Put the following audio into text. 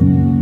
you